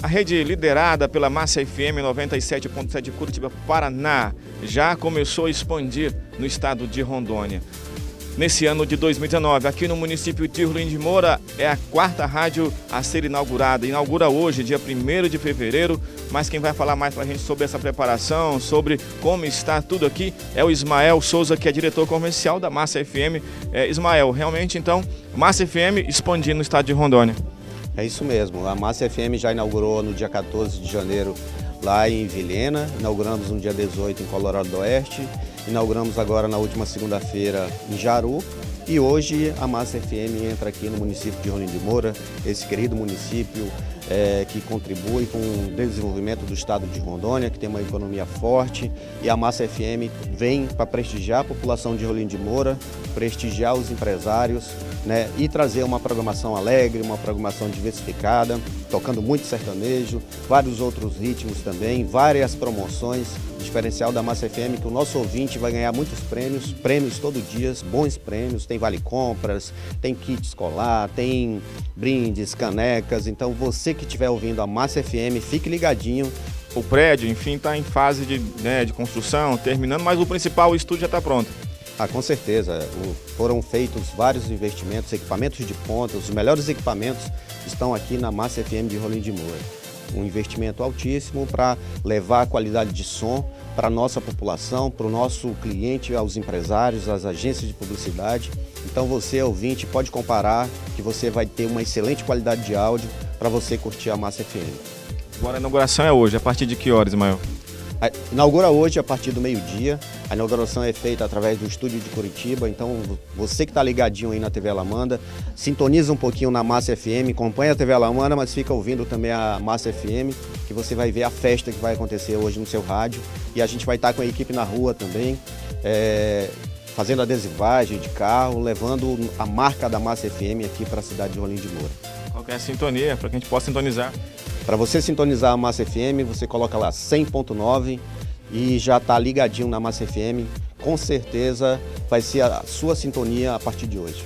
A rede liderada pela Massa FM 97.7 de Curitiba, Paraná, já começou a expandir no estado de Rondônia. Nesse ano de 2019, aqui no município de Rolim de Moura, é a quarta rádio a ser inaugurada. Inaugura hoje, dia 1 de fevereiro, mas quem vai falar mais para a gente sobre essa preparação, sobre como está tudo aqui, é o Ismael Souza, que é diretor comercial da Massa FM. É, Ismael, realmente então, Massa FM expandindo no estado de Rondônia. É isso mesmo. A Massa FM já inaugurou no dia 14 de janeiro lá em Vilhena, inauguramos no dia 18 em Colorado do Oeste, inauguramos agora na última segunda-feira em Jaru e hoje a Massa FM entra aqui no município de Rolim de Moura, esse querido município é, que contribui com o desenvolvimento do estado de Rondônia, que tem uma economia forte. E a Massa FM vem para prestigiar a população de Rolim de Moura, prestigiar os empresários né, e trazer uma programação alegre, uma programação diversificada, tocando muito sertanejo, vários outros ritmos também, várias promoções. Diferencial da Massa FM que o nosso ouvinte vai ganhar muitos prêmios, prêmios todo dia, bons prêmios, tem vale compras, tem kit escolar, tem brindes, canecas. Então você que estiver ouvindo a Massa FM, fique ligadinho. O prédio, enfim, está em fase de, né, de construção, terminando, mas o principal, o estúdio já está pronto. Ah, com certeza. foram feitos vários investimentos, equipamentos de ponta, os melhores equipamentos estão aqui na Massa FM de Rolim de Moura. Um investimento altíssimo para levar a qualidade de som para a nossa população, para o nosso cliente, aos empresários, às agências de publicidade. Então você, ouvinte, pode comparar que você vai ter uma excelente qualidade de áudio para você curtir a Massa FM. Agora a inauguração é hoje, a partir de que horas, Ismael? Inaugura hoje a partir do meio-dia. A inauguração é feita através do estúdio de Curitiba. Então, você que está ligadinho aí na TV Alamanda, sintoniza um pouquinho na Massa FM, acompanha a TV Alamanda, mas fica ouvindo também a Massa FM, que você vai ver a festa que vai acontecer hoje no seu rádio. E a gente vai estar tá com a equipe na rua também, é, fazendo adesivagem de carro, levando a marca da Massa FM aqui para a cidade de Rolim de Moura. Qual é sintonia, para que a gente possa sintonizar? Para você sintonizar a Massa FM, você coloca lá 100.9 e já está ligadinho na Massa FM. Com certeza vai ser a sua sintonia a partir de hoje.